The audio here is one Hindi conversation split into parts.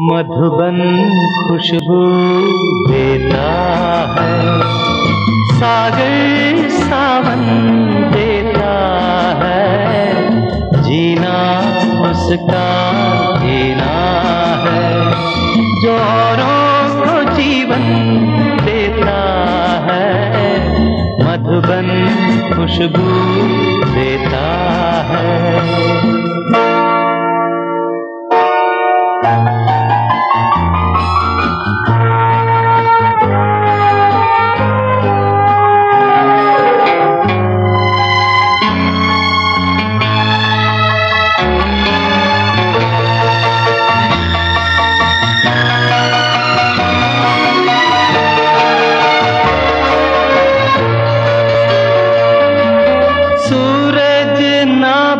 मधुबन खुशबू देता है। सागर सावन देता है। जीना उसका जीना है। जोरों को जीवन देता है। मधुबन खुशबू देता है।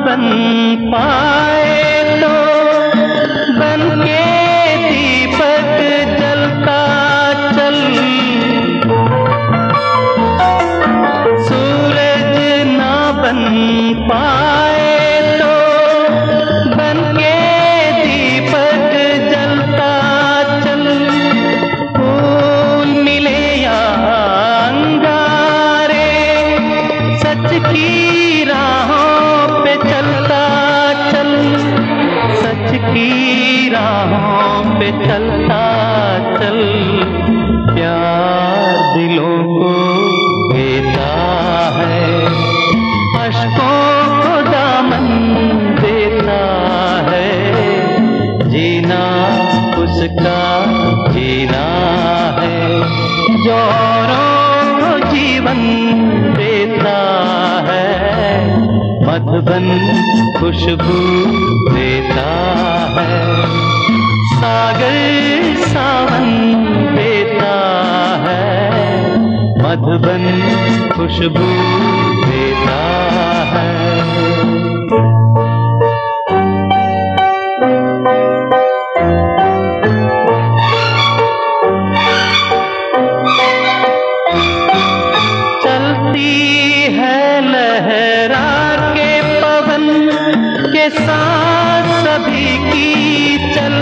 बन पाए तो बन के दीपक जलता चल। सूरज ना बन पाए तो बन के दीपक जलता चल। फूल मिले या अंगारे, सच की पे चलता चल, प्यार दिलों को देता है। अशकों को दामन देता है, जीना उसका जीना है। जोरों जीवन देता है, मधुबन खुशबू देता है। सागर सावन देता है, मधुबन खुशबू देता है। चलती लहरा के पवन के साथ सभी की चलती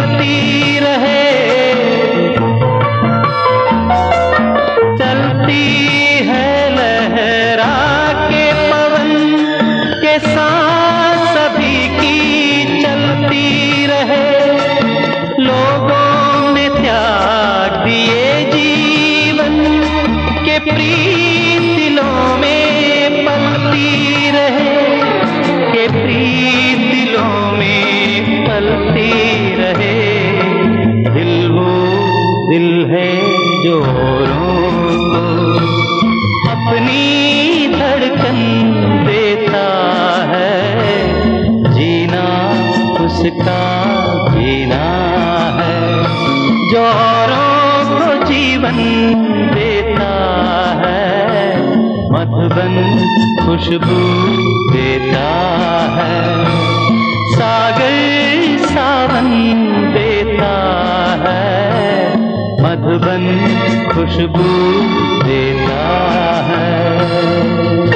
जो को अपनी धड़कन देता है। जीना जीना है। जो औरों को जीवन देता है। मधुबन खुशबू देता है। सागर सावन देता है मधुबन खुशबू देता है।